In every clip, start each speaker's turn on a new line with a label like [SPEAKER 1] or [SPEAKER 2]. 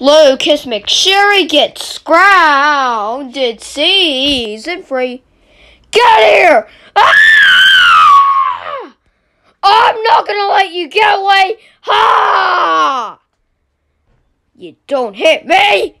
[SPEAKER 1] Lucas McSherry gets grounded season free. Get here! Ah! I'm not gonna let you get away! Ha! You don't hit me!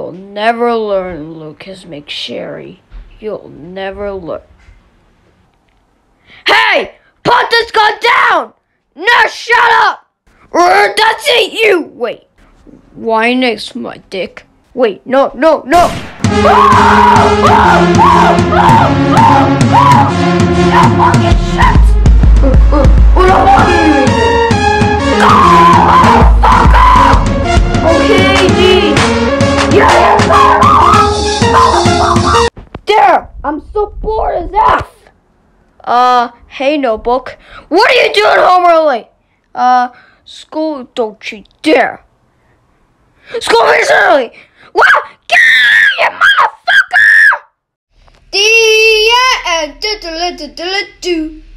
[SPEAKER 1] You'll never learn, Lucas McSherry. You'll never learn. Hey! Put this gun down! No, shut up! Uh, That's it, you! Wait. Why next, my dick? Wait, no, no, no! Yeah, fucking shit! There! I'm so bored as F! Uh, hey, notebook. What are you doing home early? Uh, school, don't you dare. School is early! What? Get out, you motherfucker! The end.